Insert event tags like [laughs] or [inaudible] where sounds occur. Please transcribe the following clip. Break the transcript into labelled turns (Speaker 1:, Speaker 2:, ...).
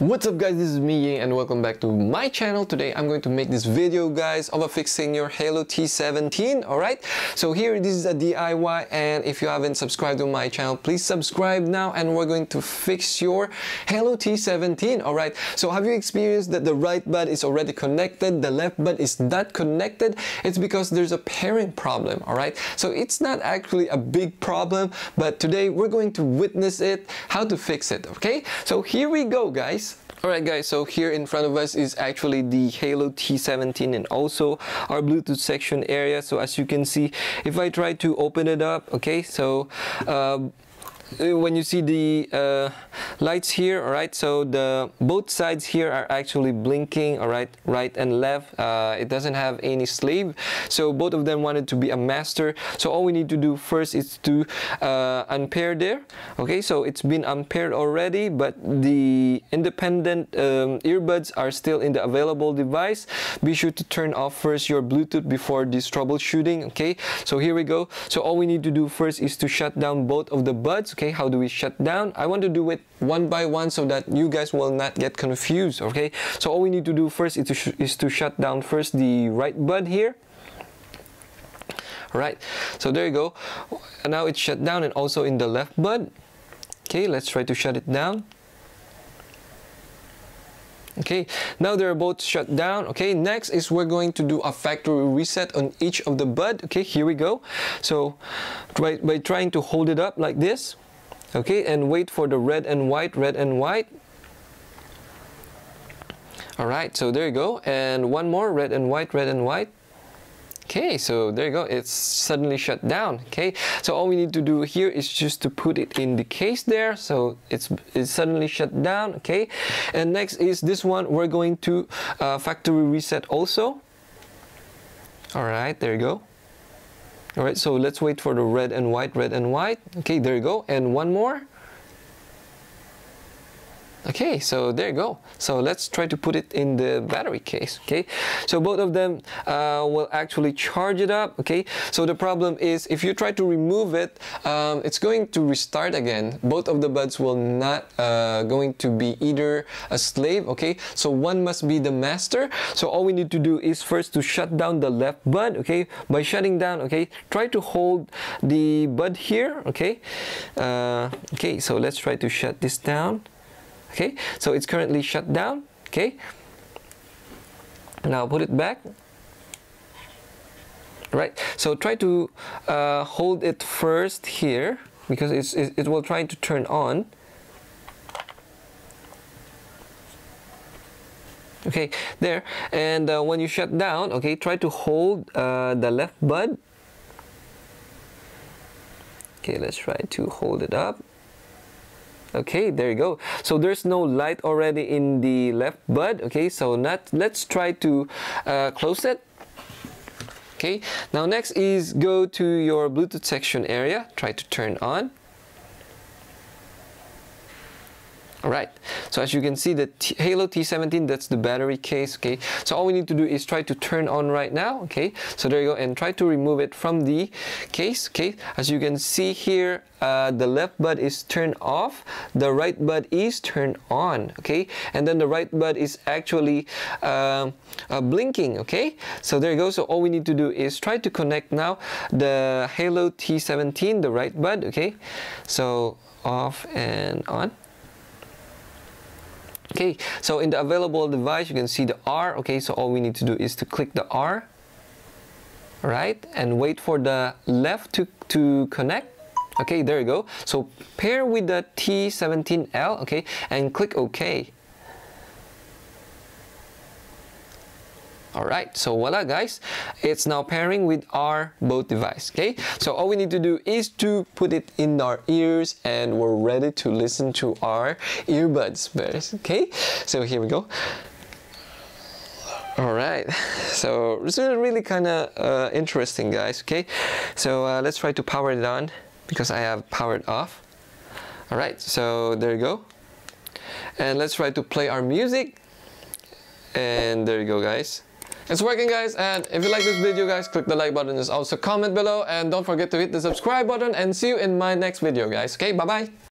Speaker 1: What's up guys, this is me Ying and welcome back to my channel. Today I'm going to make this video guys of fixing your Haylou T17, alright? So here this is a DIY and if you haven't subscribed to my channel, please subscribe now and we're going to fix your Haylou T17, alright? So have you experienced that the right bud is already connected, the left bud is not connected? It's because there's a pairing problem, alright? So it's not actually a big problem, but today we're going to witness it, how to fix it, okay? So here we go guys. Alright guys, so here in front of us is actually the Haylou T17 and also our Bluetooth section area. So as you can see, if I try to open it up, okay, so uh, when you see the uh, lights here all right so the both sides here are actually blinking all right right and left. Uh, it doesn't have any slave so both of them wanted to be a master. So all we need to do first is to uh, unpair there. Okay so it's been unpaired already but the independent um, earbuds are still in the available device. Be sure to turn off first your Bluetooth before this troubleshooting okay? So here we go. So all we need to do first is to shut down both of the buds okay how do we shut down? I want to do it one by one so that you guys will not get confused okay? So all we need to do first is to, is to shut down first the right bud here. Right so there you go. Now it's shut down and also in the left bud. Okay let's try to shut it down. Okay now they're both shut down. Okay next is we're going to do a factory reset on each of the bud. Okay here we go. So by trying to hold it up like this okay and wait for the red and white red and white all right so there you go and one more red and white red and white Okay, so there you go. It's suddenly shut down. Okay, so all we need to do here is just to put it in the case there. So it's, it's suddenly shut down. Okay, and next is this one. We're going to uh, factory reset also. All right, there you go. All right, so let's wait for the red and white, red and white. Okay, there you go. And one more. Okay, so there you go. So let's try to put it in the battery case, okay? So both of them uh, will actually charge it up, okay? So the problem is if you try to remove it, um, it's going to restart again. Both of the buds will not uh, going to be either a slave, okay? So one must be the master. So all we need to do is first to shut down the left bud, okay? By shutting down, okay? Try to hold the bud here, okay? Uh, okay, so let's try to shut this down okay so it's currently shut down. Okay now put it back. Right so try to uh, hold it first here because it's, it, it will try to turn on. Okay there and uh, when you shut down okay try to hold uh, the left bud. Okay let's try to hold it up okay there you go. So there's no light already in the left bud. Okay so not let's try to uh, close it. Okay now next is go to your Bluetooth section area. Try to turn on Alright, so as you can see the T Haylou T17, that's the battery case, okay? So all we need to do is try to turn on right now, okay? So there you go, and try to remove it from the case, okay? As you can see here, uh, the left bud is turned off, the right bud is turned on, okay? And then the right bud is actually uh, uh, blinking, okay? So there you go, so all we need to do is try to connect now the Haylou T17, the right bud, okay? So off and on. Okay, so in the available device, you can see the R. Okay, so all we need to do is to click the R, right? And wait for the left to, to connect. Okay, there you go. So pair with the T17L, okay, and click OK. Alright, so voila guys, it's now pairing with our boat device, okay? So all we need to do is to put it in our ears and we're ready to listen to our earbuds, okay? So here we go. Alright, [laughs] so this is really kind of uh, interesting guys, okay? So uh, let's try to power it on because I have powered off. Alright, so there you go. And let's try to play our music. And there you go guys. It's working guys and if you like this video guys click the like button. And also comment below and don't forget to hit the subscribe button and see you in my next video guys. Okay bye bye